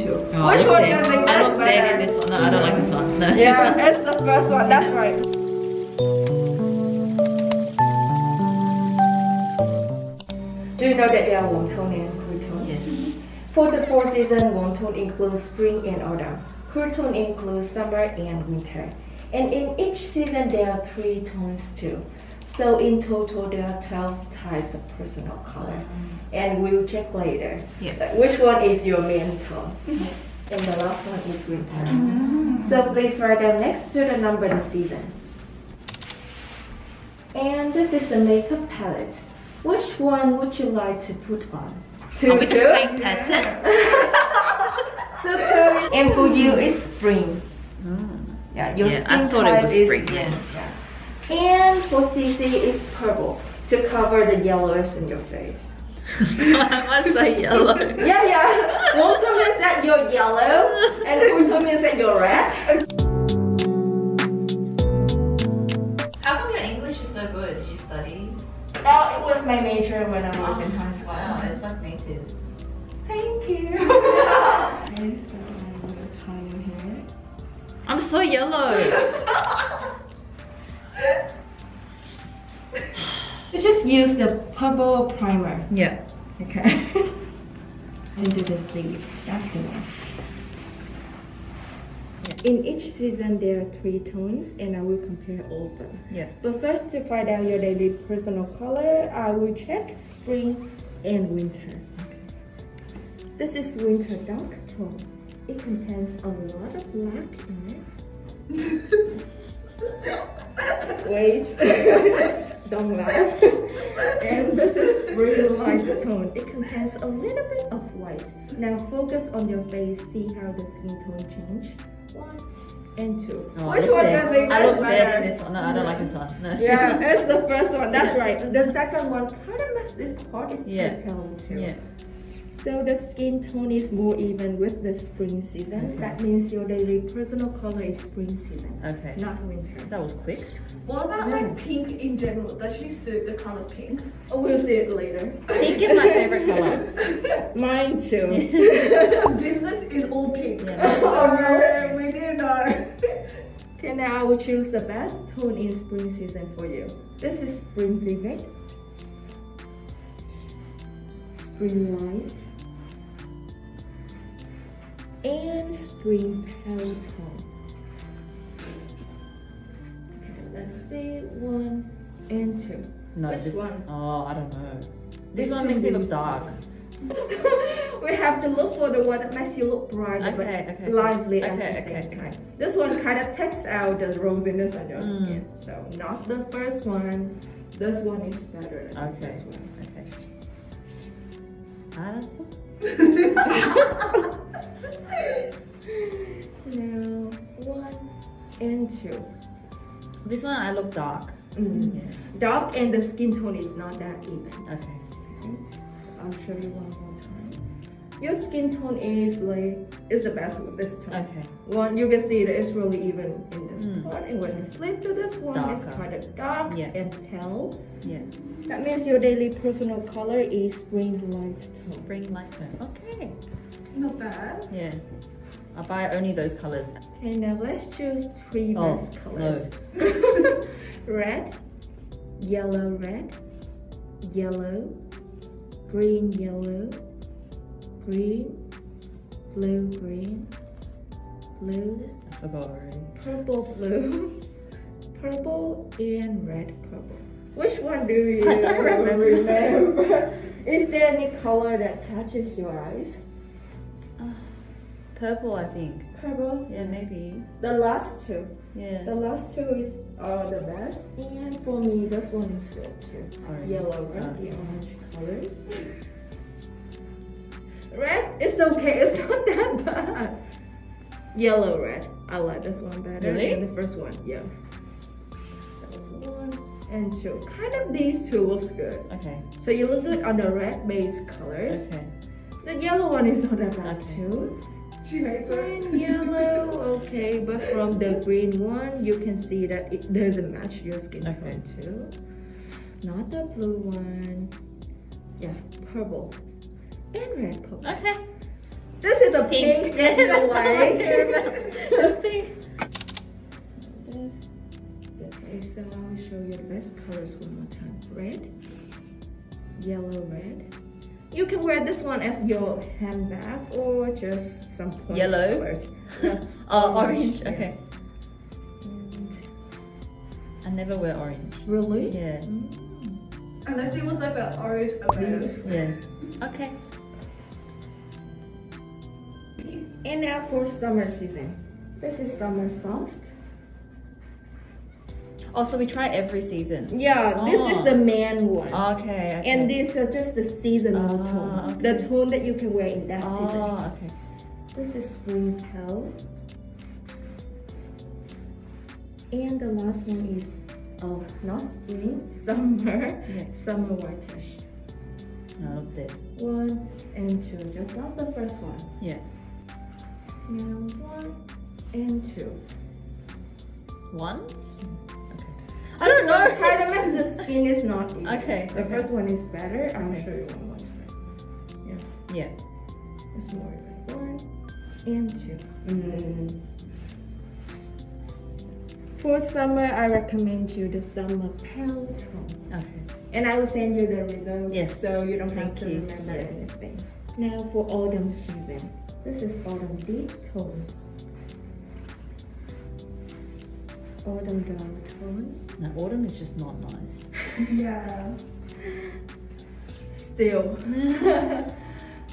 Oh, Which one look do you dead. think I is look dead better? this one. No, I don't like this one. No. Yeah, it's the first one. That's right. Do you know that there are warm tone and cool tone? Yes. For the four season, warm tone includes spring and autumn. Cool tone includes summer and winter. And in each season, there are three tones too. So in total, there are 12 types of personal color. Mm-hmm. And we'll check later. Yeah. Which one is your main tone? And the last one is winter. So please write down next to the number the season. And this is the makeup palette. Which one would you like to put on? Two, Are we the same person? So two. And for you, it's spring. Mm. Yeah, your Yeah, skin I thought it was is spring, yeah. yeah. And for CC, it's purple to cover the yellows in your face. I must say yellow. Yeah, yeah. One tone means that you're yellow, and one tone means that you're red. How come your English is so good? Did you study? Oh, it was my major when I was in oh, high school. Wow, it's like native. Thank you. okay, so I'm gonna tie in here. I'm so yellow. Let's just use the purple primer. yeah. Okay. Into the sleeves. That's the one. In each season, there are three tones, and I will compare all of them. Yeah. But first, to find out your daily personal color, I will check spring and winter. This is winter dark tone. It contains a lot of black in it. Wait, don't laugh. And this is spring light tone. It contains a little bit of white. Now focus on your face. See how the skin tone change. One and two. Oh, Which one do dead. you think I look better? in this one. No, I don't like this one. No. Yeah, it's the first one. That's right. The second one kind of mess this part is too Yeah. pale too. Yeah. So the skin tone is more even with the spring season. Okay. That means your daily personal color is spring season, Okay. not winter. That was quick. What about like pink in general? Does she suit the color pink? Oh, we'll see it later. Pink is my favorite color. Mine too. Business is all pink. Yeah. Sorry, we didn't know. Okay, now I will choose the best tone in spring season for you. This is spring vivid, spring light, and spring tone. Okay, let's see one and two. No, Which this one? Oh, I don't know. This Which one makes me look dark. we have to look for the one that makes you look bright Okay, but okay, lively okay, at the okay, same okay. time. This one kind of takes out the rosiness on your Mm. skin. So not the first one. This one is better than Okay. the first one. Okay. So- Now one and two. This one I look dark. Mm. Yeah. Dark and the skin tone is not that even. Okay. Okay? So I'll show you one more time. Your skin tone is like is the best with this tone. Okay. One you can see that it's really even in this Mm. part, and when you flip to this one, it's Darker. kind of dark Yeah. and pale. Yeah. That means your daily personal color is spring light tone. Spring light tone. Okay. Not bad. Yeah. I buy only those colors. Okay, now uh, let's choose three Oh, best colors. red, yellow, red, yellow, green, yellow, green, blue, green, blue, I forgot already. purple, blue, purple, and red, purple. Which one do you I don't remember. remember? Is there any color that catches your eyes? Purple, I think. Purple. Yeah, maybe. The last two. Yeah. The last two is are the best, and for me, this one is good too. Orange. Yellow, red, Ah. the orange color. Red, it's okay. It's not that bad. Yellow, red. I like this one better Really? than the first one. Yeah. So one and two. Kind of these two looks good. Okay. So you look good on the red base colors. Okay. The yellow one is not that bad Okay. too. She hates it. Green, yellow, okay, but from the green one, you can see that it doesn't match your skin Okay. tone too. Not the blue one. Yeah, purple and red purple. Okay. This is the pink, Yeah, and that's what I white. care about. It's pink. This- Okay, so I will show you the best colors one more time. Red, yellow, red. You can wear this one as your handbag or just some Yellow? colors. Yeah, Oh, orange. yeah. Okay. And I never wear orange. really? Yeah. Mm. Unless it was like an orange abuse. Yeah. Okay. And now for summer season. This is summer soft. Oh, so we try every season. Yeah, this Oh. is the man one. Okay. okay. And these are just the seasonal Ah, tone. okay. The tone that you can wear in that season. Oh, okay. This is spring pale. And the last one is oh not spring, summer. Yeah. Summer whitish. No, there. One and two. Just not the first one. Yeah. Now one and two. One. I don't know. Mess the skin is not easy. Okay, The okay. first one is better. I'll Okay. show you one more time. Yeah. It's more like one and two. Mm. For summer, I recommend you the summer pale tone. Okay. And I will send you the results Yes. so you don't have to you. remember Yes. anything. Now for autumn season. This is autumn deep tone. Autumn. No, autumn is just not nice. Yeah. Still.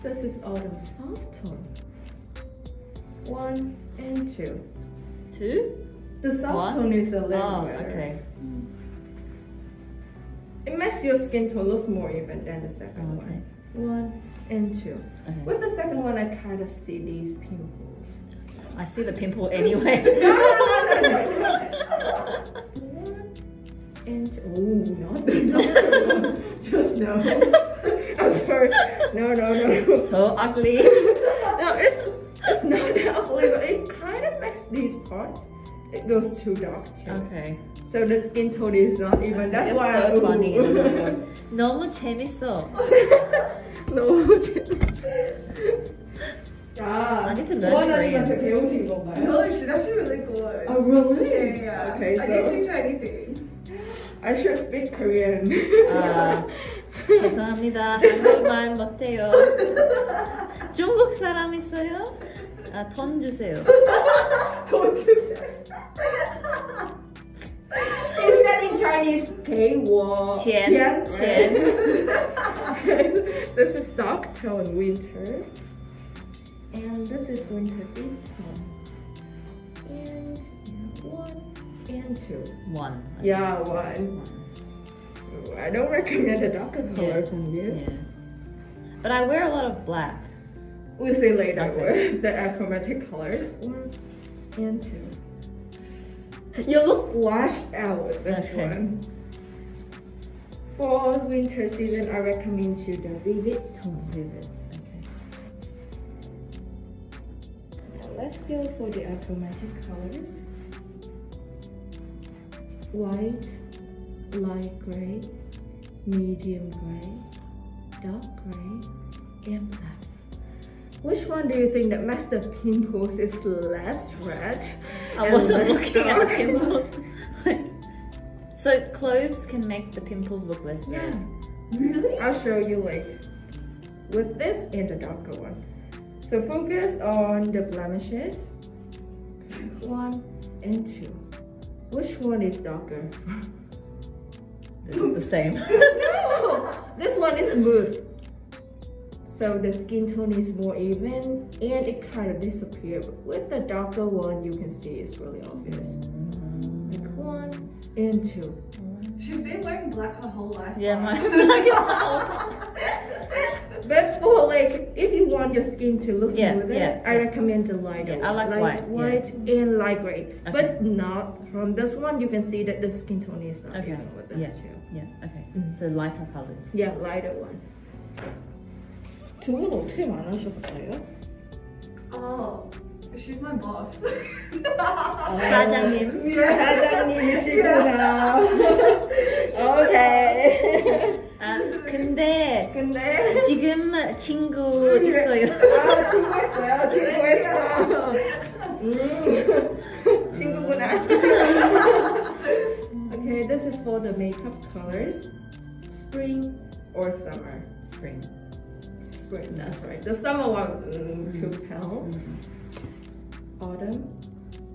this is autumn soft tone. One and two. Two. The soft One? tone is a little Oh, better. okay. It makes your skin tone look more even than the second Okay. one. One and two. Okay. With the second one, I kind of see these pimples. I see the pimple anyway. One and oh, not the other one. Just no. I'm sorry. No, no, no. so ugly. No, it's it's not that ugly, but it kind of makes these parts. It goes too dark too. Okay. So the skin tone is not even. That's It's why. so ooh. funny. Oh my God. 너무 재밌어. 너무 재밌어. 야, I need to learn 보아나님한테 Korean. 배우신 건가요? No, she's actually really good. Oh really? Yeah, yeah. Okay, I didn't so teach her anything. I should speak Korean. 아, 죄송합니다. 한국말 못해요. 중국 사람 있어요? 아, 돈 주세요. 돈 주세요. He said in Chinese, 给我钱钱 This is dark tone winter. And this is winter deep tone. And one and two. One. Yeah, one. I don't recommend the darker colors on you. Yeah. But I wear a lot of black. We'll see later Okay. what the achromatic colors. One and two. You look washed out with this Okay. one. For winter season, I recommend you the vivid tone. Vivid. Let's go for the achromatic colors. White, light gray, medium gray, dark gray, and black. Which one do you think that makes the pimples is less red? I wasn't less looking at the dark? pimple. so clothes can make the pimples look less Yeah. red. Really? I'll show you like with this and the darker one. So focus on the blemishes. One and two. Which one is darker? They look the same. no! This one is smooth. So the skin tone is more even and it kind of disappears. But with the darker one, you can see it's really obvious. Like one and two. She's been wearing black her whole life. Yeah, my black is my whole But for like, if you want your skin to look Yeah, smoother, yeah, I yeah. recommend the lighter. Yeah, I like light, white, white and light gray. Okay. But not from this one. You can see that the skin tone is not Okay. even with this Yeah. too. Yeah, okay. Mm. So lighter colors. Yeah, lighter one. 두 분 어떻게 만나셨어요? Oh, she's my boss. 사장님. 사장님이시구나. 오케이. 아, 근데 근데 지금 친구 있어요. 아 친구했어요. 친구했어. 음 친구구나. okay, this is for the makeup colors. Spring or summer. Spring. Spring, that's right. The summer one mm, too pale. Autumn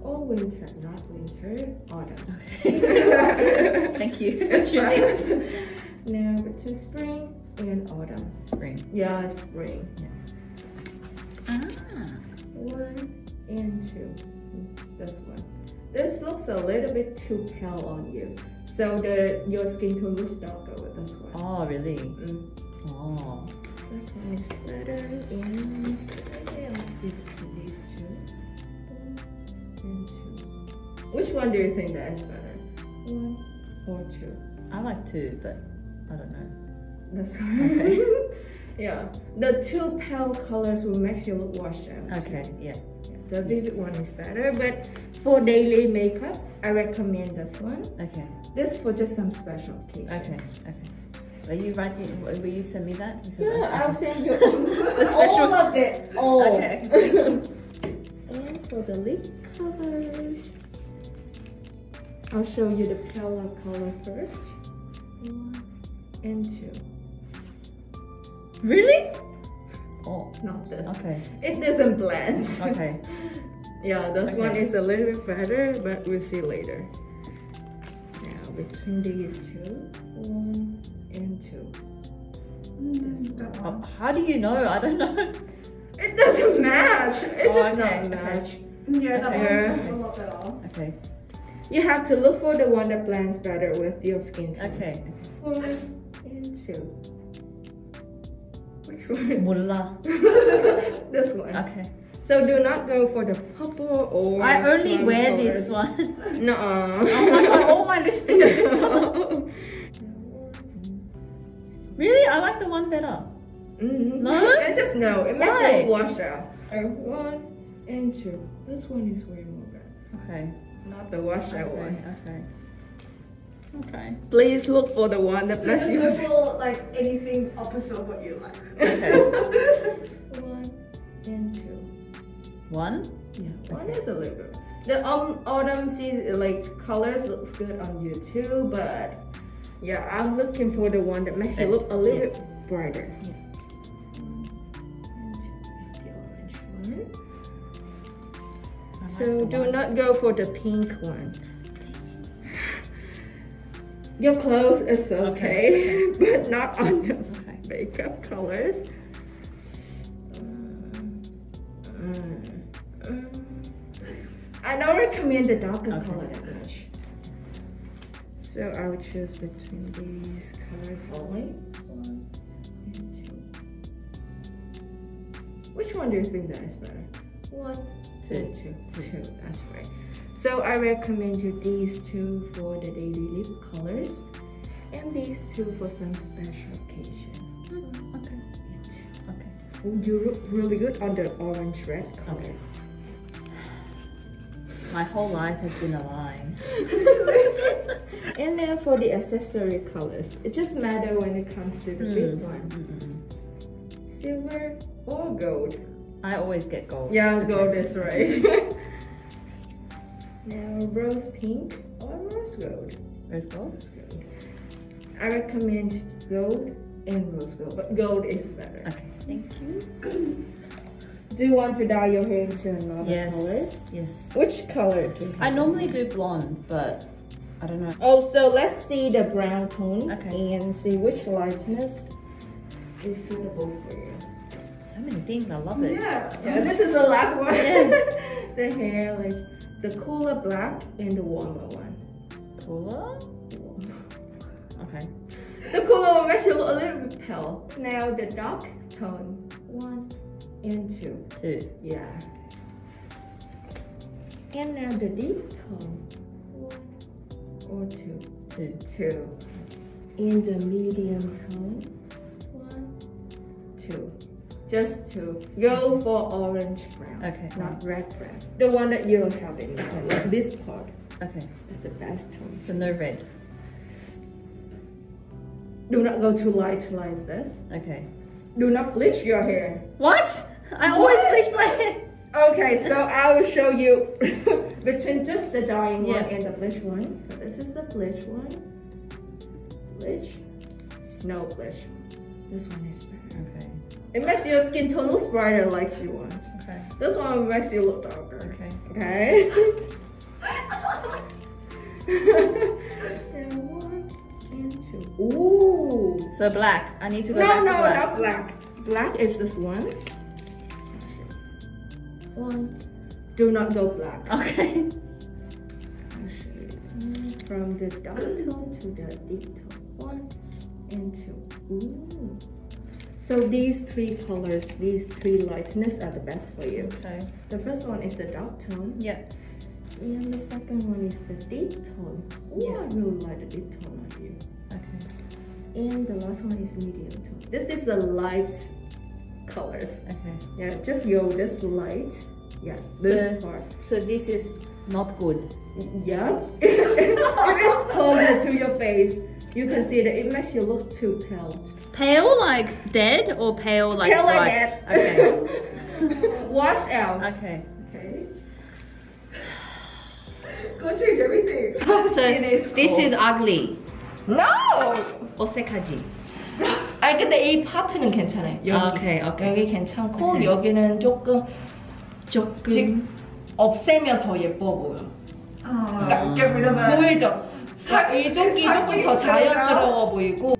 or winter, not winter, autumn. Okay. Thank you for choosing now between spring and autumn. spring. Yeah, spring. Yeah. Ah. One and two. This one. This looks a little bit too pale on you. So the your skin tone looks darker with this one. Oh, really? Mm. Oh. This one is better and Which one do you think that is better? One or two? I like two, but I don't know. That's right. Okay. yeah. The two pale colors will make you look washed out. Okay, yeah. The vivid one is better, but for daily makeup, I recommend this one. Okay, This for just some special occasion. okay, okay. Will you write the, will you send me that? Because Yeah, I- I'll send you The special- all of it. All. Okay, thank and for the lip colors, I'll show you the palette color first. One and two. Really? Oh, Not this. okay, It doesn't blend. okay. Yeah, this one is a little bit better, but we'll see later. Now between these two, one and two. Mm, this. Oh, how do you know? I don't know. It doesn't match. It Oh, just okay, not okay. match. Yeah, that Okay. one's a lot better. Okay, You have to look for the one that blends better with your skin tone. okay. One and two. Which one? this one. Okay. So do not go for the purple or. I only wear colors. this one. No. Oh my god, all my lipstick is this one. Really? I like the one better. Mm-hmm. No? It's just no. It makes it wash out. Uh, one and two. This one is way more better. Okay. Not the wash out Okay. one. Okay. Okay. Please look for the one that So blends just you. go for like anything opposite of what you like. Okay. one and two. One. Yeah, one Okay. is a little bit. The um, autumn season like colors looks good on you too, but yeah, I'm looking for the one that makes you look a little Yeah. bit brighter. Yeah. So do not go for the pink one. Your clothes is okay, but not on the Okay. makeup colors. Mm, mm. I don't recommend the darker Okay. color that much. So I would choose between these colors only. One and two. Which one do you think that is better? One, Two. two, two. That's right. So I recommend you these two for the daily lip colors, and these two for some special occasion. Okay. Two. Okay. Oh, you look really good on the orange red color. Okay. My whole life has been a lie. and then for the accessory colors, it just matter when it comes to the big Mm. one. Mm-mm. Silver or gold. I always get gold. Yeah, Okay. gold is right. now rose pink or rose gold. Rose gold? Rose gold. I recommend gold and rose gold, but gold is better. Okay. Thank you. Do you want to dye your hair into another Yes. color? Yes. Which color do you have? I normally do blonde, but I don't know. Oh, so let's see the brown tones Okay. and see which lightness is suitable for you. Many things. I love it. Yeah. Yeah, this is the last one. Yeah. the hair, like the cooler black and the warmer one. Cooler. Okay. The cooler one makes you look a little bit pale. Now the dark tone, one and two. Two. Yeah. And now the deep tone, one or two. Two. Two. In the medium tone. Just to Go for orange brown. Okay. Not red brown. The one that you're having Okay. like this part Okay. is the best tone. So no red. Do not go too light like this. Okay. Do not bleach your hair. What? I always bleach my hair. Okay, so I will show you between just the dyeing one and the bleach one. So this is the bleach one. Bleach. Snow bleach. This one is better. Okay. It makes your skin tone look brighter like you want. Okay. This one makes you look darker. Okay. Okay. and one and two. Ooh. So black. I need to go No, back no, to black. No, no, not black. Black is this one. One. Do not go black. Okay. I'll show you. From the dark tone to the deep tone. One and two. Ooh. So these three colors, these three lightness are the best for you. Okay. The first one is the dark tone, Yeah. and the second one is the deep tone. Ooh, Yeah. I really like the deep tone on you. Okay. And the last one is medium tone. This is the light colors. Okay. Yeah, just go this light. Yeah, this So- part. So this is not good. Yeah, it is closer to your face. You can see that it makes you look too pale. Pale like dead or pale like pale like bright? that. Okay. Wash out. Okay. Okay. Go change everything. So It is this cool. is ugly. No. 어색하지. 아 근데 이 파트는 괜찮아요. 여기. 아, 오케이, 오케이. 여기 괜찮고 오케이. 여기는 조금 조금. 직 없애면 더 예뻐 보여. Uh, get rid of it. 보이죠? 이 조끼 살 조금 더. 자연스러워 보이고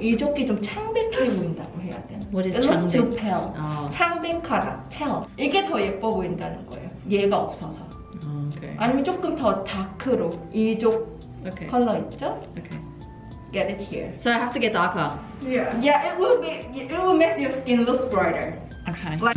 이 조끼 좀 창백해 보인다고 해야 되나? What is It looks too 창백? pale. 어. 창백하다, pale. 이게 더 예뻐 보인다는 거예요. 얘가 없어서. Okay. 아니면 조금 더 다크로 이쪽 Okay. 컬러 있죠? Okay. Get it here. So I have to get darker. Yeah. Yeah, it will be. It will make your skin look brighter. Okay. Like-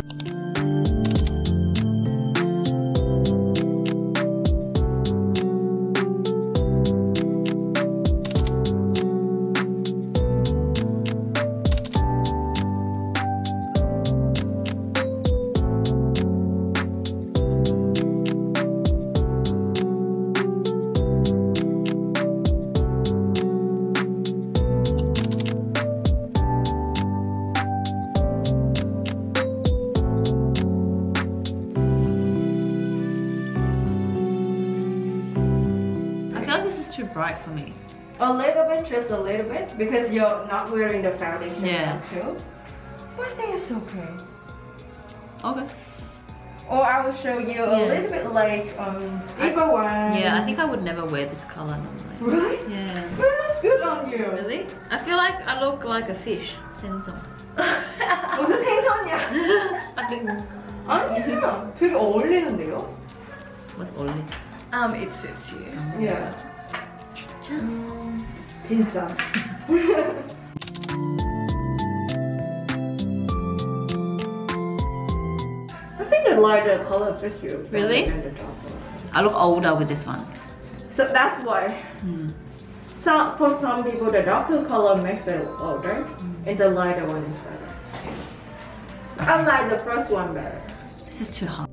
bright for me. A little bit, just a little bit, because you're not wearing the foundation Yeah. now too. But I think it's okay. Okay. Or I will show you a Yeah. little bit like um deeper one. Yeah, I think I would never wear this color normally. Really? Yeah. Well, that's good on you. Really? I feel like I look like a fish. 생선. 무슨 생선이야? 아니, 아니야. 되게 어울리는데요? what's only? Um, it suits you. Yeah. 음, 진짜. I think the lighter color fits you. better Really? than the darker. I look older with this one. So that's why. Hmm. Some for some people the darker color makes it older, and the lighter one is better. I like the first one better. This is too hot.